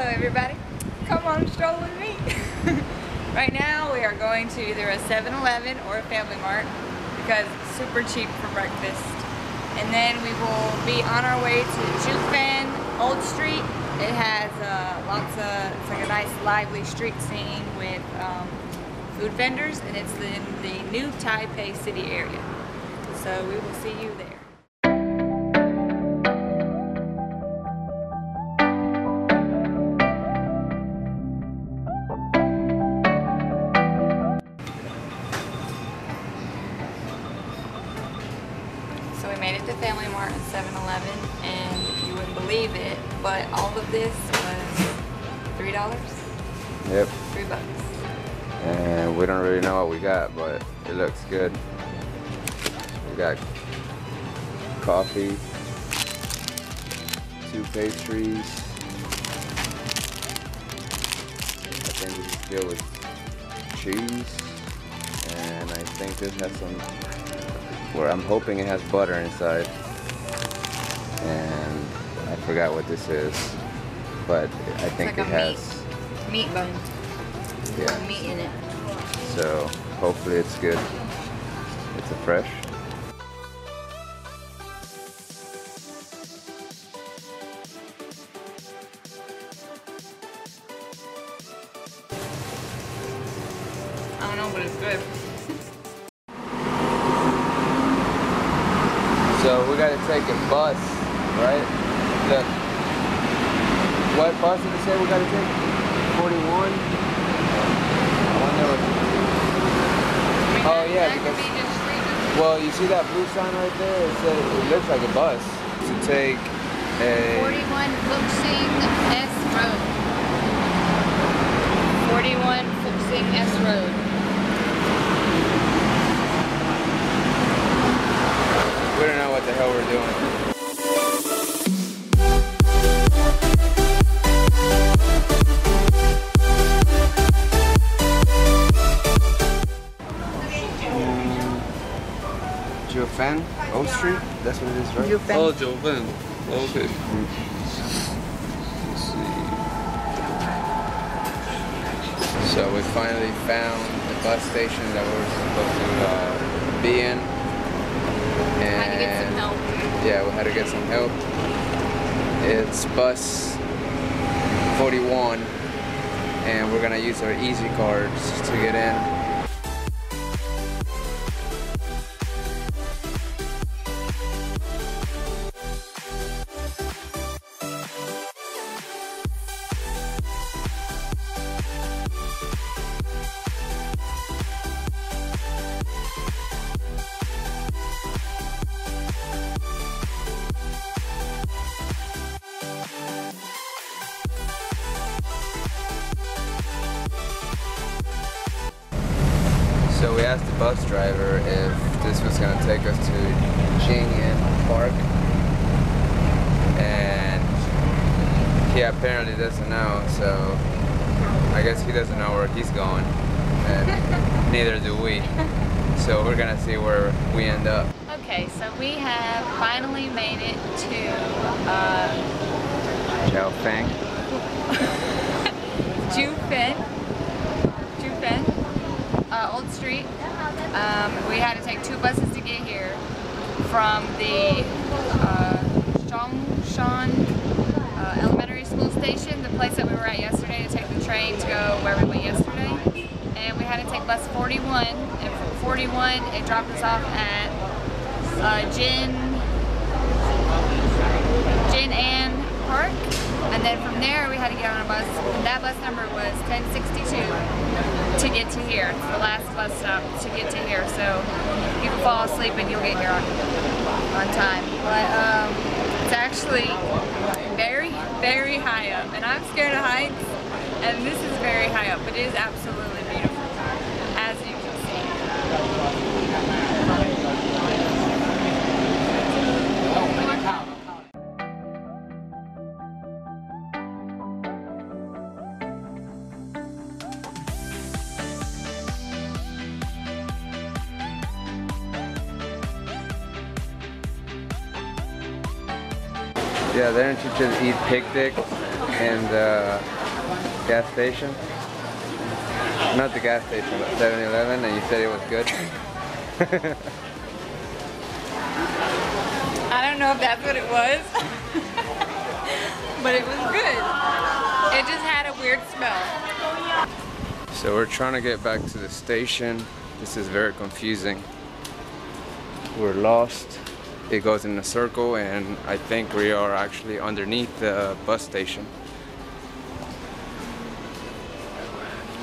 Hello everybody. Come on stroll with me. right now we are going to either a 7-Eleven or a Family Mart because it's super cheap for breakfast. And then we will be on our way to Jiufen Old Street. It has uh, lots of, it's like a nice lively street scene with um, food vendors and it's in the new Taipei city area. So we will see you there. Looks good. We got coffee, two pastries. I think this is filled with cheese. And I think this has some, where I'm hoping it has butter inside. And I forgot what this is, but I think like it has, Meat bun. yeah. Meat in it. So hopefully it's good. It's a fresh. I don't know, but it's good. So we gotta take a bus, right? Look. What bus did it say we gotta take? 41? I wonder what. Oh, yeah, because- be Well, you see that blue sign right there? It, says, it looks like a bus. To take a. 41 Fuxing S Road. 41 Fuxing S Road. We don't know what the hell we're doing. Jiufen, O Street? That's what it is, right? Oh, 九份，OK。Let's see. So we finally found the bus station that we were supposed to uh, be in. And Had to get some help. Yeah, we had to get some help. It's bus 41 and we're gonna use our easy cards to get in. Asked the bus driver if this was gonna take us to Jingyan Park. And he apparently doesn't know, so I guess he doesn't know where he's going. And neither do we. So we're gonna see where we end up. Okay, so we have finally made it to uh, Chao Fang. Jiufen. Jiufen. Uh, Old Street. Um, we had to take two buses to get here from the uh, uh, Elementary School Station, the place that we were at yesterday, to take the train to go where we went yesterday. And we had to take bus 41, and from 41 it dropped us off at uh, Jin Jin An Park. And then from there we had to get on a bus. That bus number was 1062 to get to here. It's the last bus stop to get to here. So you can fall asleep and you'll get here on, on time. But um, it's actually very, very high up. And I'm scared of heights. And this is very high up. But it is absolutely beautiful. As you can see. Yeah, they don't teach you to eat pig dick. in the uh, gas station. Not the gas station, but 7-Eleven, and you said it was good. I don't know if that's what it was, but it was good. It just had a weird smell. So we're trying to get back to the station. This is very confusing. We're lost. It goes in a circle and I think we are actually underneath the bus station.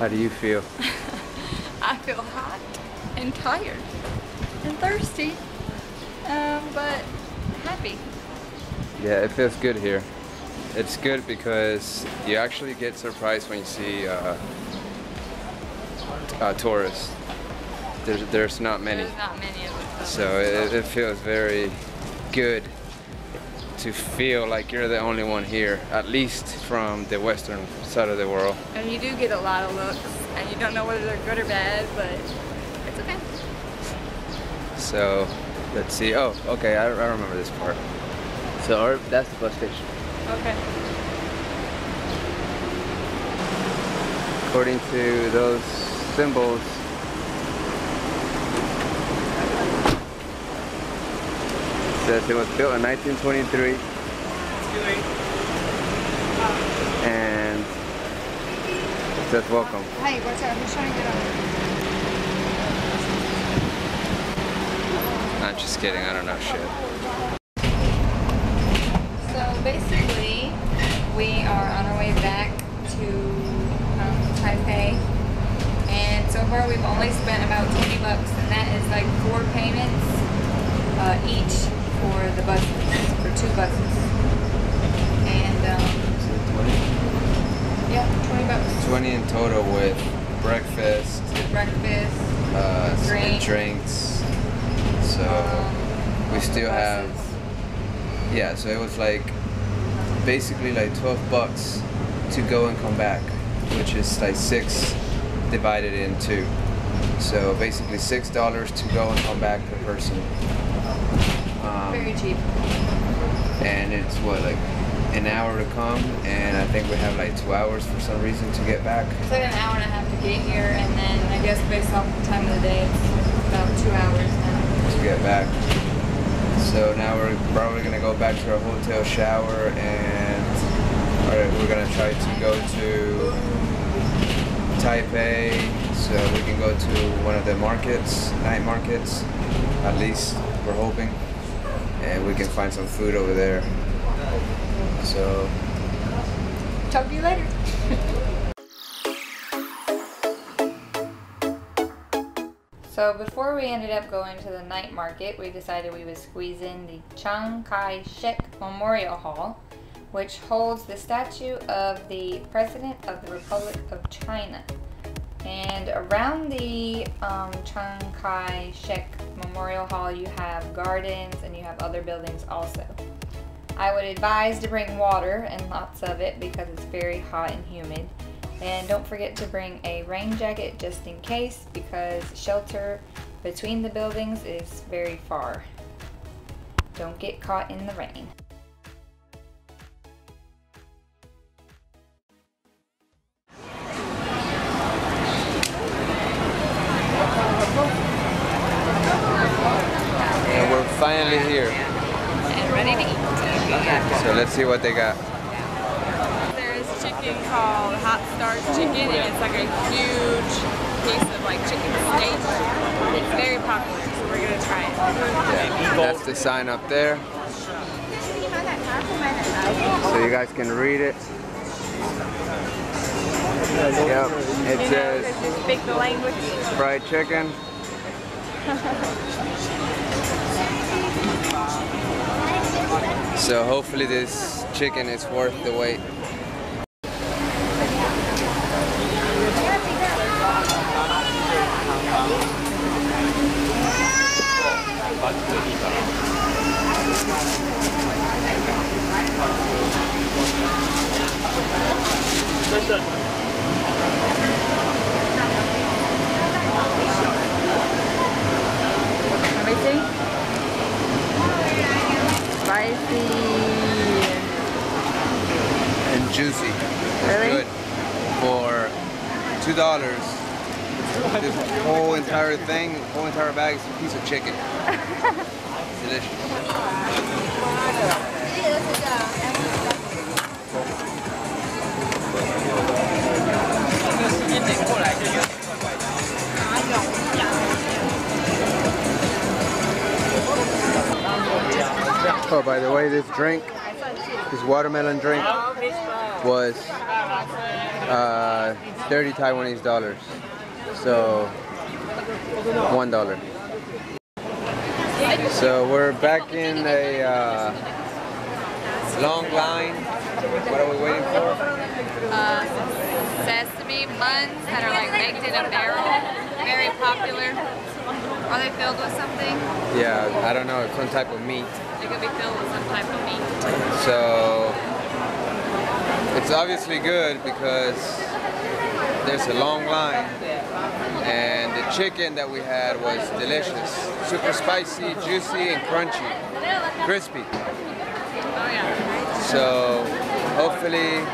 How do you feel? I feel hot and tired and thirsty, um, but happy. Yeah, it feels good here. It's good because you actually get surprised when you see uh, uh, tourists. There's, there's not many. There's not many of them. So it, it feels very good to feel like you're the only one here, at least from the western side of the world. And you do get a lot of looks, and you don't know whether they're good or bad, but it's okay. So let's see. Oh, okay, I, I remember this part. So our, that's the bus station. Okay. According to those symbols, says it was built in 1923. And it says welcome. Hey, watch out. Who's trying to get on? I'm just kidding, I don't know shit. So basically, we are on our way back to um, Taipei, and so far we've only spent about 20 bucks, and that is like four payments uh, each for the buses, for two buses. And um, yeah, 20 bucks. 20 in total with breakfast, Breakfast. uh, some Drink. drinks. So um, we still have, yeah, so it was like basically like 12 bucks to go and come back, which is like six divided in two. So basically six dollars to go and come back per person. Um, very cheap. and it's what like an hour to come, and I think we have like two hours for some reason to get back. It's like an hour and a half to get here, and then I guess based off the time of the day, it's about two hours now. to get back. So now we're probably gonna go back to our hotel shower and alright, we're gonna try to go to Taipei so we can go to one of the markets, night markets, at least we're hoping. And we can find some food over there. So Talk to you later. So before we ended up going to the night market, we decided we would squeeze in the Chiang Kai-shek Memorial Hall, which holds the statue of the President of the Republic of China. And around the um, Chiang Kai-shek Memorial Hall, you have gardens and you have other buildings also. I would advise to bring water and lots of it because it's very hot and humid. And don't forget to bring a rain jacket just in case because shelter between the buildings is very far. Don't get caught in the rain. Finally here. And ready to eat. So let's see what they got. There's chicken called hot stars chicken, and it's like a huge piece of like chicken steak. It's very popular, so we're gonna try it. That's the sign up there. So you guys can read it. Yep, it You know, says speak the language. fried chicken. So hopefully this chicken is worth the wait. Let me see. Spicy. And juicy. Really? good. For two dollars, this whole entire thing, whole entire bag is a piece of chicken. It's delicious. By the way, this drink, this watermelon drink, was uh, 30 Taiwanese dollars. So, one dollar. So we're back in a uh, long line. What are we waiting for? Uh, sesame buns that are like baked in a barrel. Very popular. Are they filled with something? Yeah, I don't know, some type of meat. They could be filled with some type of meat. So it's obviously good because there's a long line and the chicken that we had was delicious. Super spicy, juicy and crunchy. Crispy. Oh yeah. So hopefully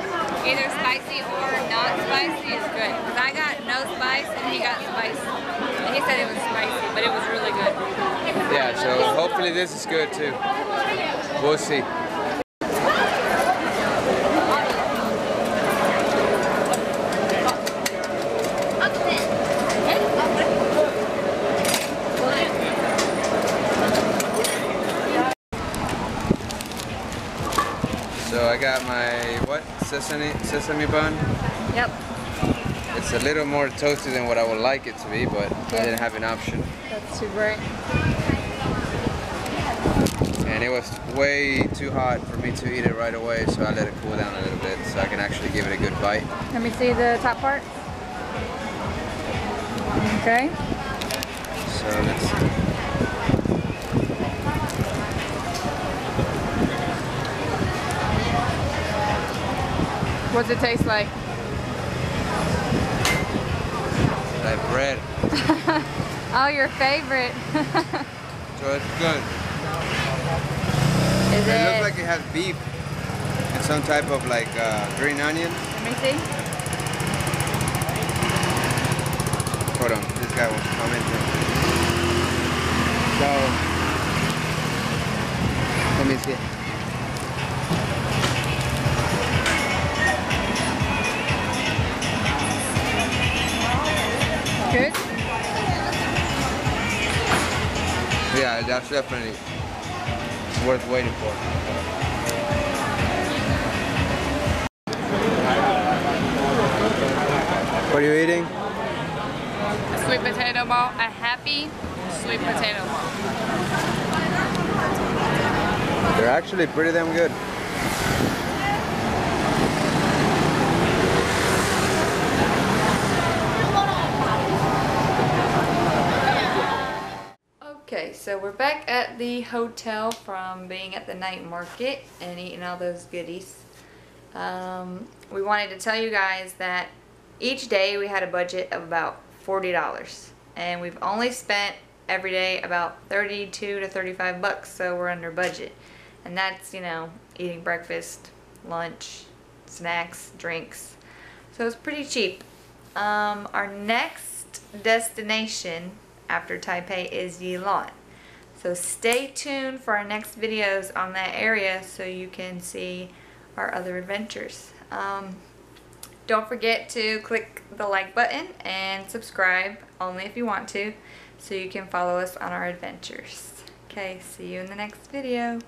Either spicy or not spicy is good. Because I got no spice and he got spice. And he said it was spicy, but it was really good. Yeah, so hopefully this is good too. We'll see. So I got my what sesame sesame bun. Yep. It's a little more toasty than what I would like it to be, but I didn't have an option. That's too bright. It was way too hot for me to eat it right away, so I let it cool down a little bit so I can actually give it a good bite. Let me see the top part. Okay. So let's What's it taste like? that bread. Oh, your favorite. So it's good. Is It it? looks like it has beef and some type of like uh, green onions. Let me see. Hold on, this guy wants to comment. So, let me see. Good. Yeah, that's definitely worth waiting for. What are you eating? A sweet potato ball. A happy sweet potato ball. They're actually pretty damn good. Okay, so we're back at the hotel from being at the night market and eating all those goodies. Um, we wanted to tell you guys that each day we had a budget of about $40 and we've only spent every day about 32 to 35 bucks so we're under budget and that's you know eating breakfast lunch snacks drinks so it's pretty cheap um, our next destination after Taipei is Yilan. So stay tuned for our next videos on that area so you can see our other adventures. Um, don't forget to click the like button and subscribe only if you want to so you can follow us on our adventures. Okay, see you in the next video.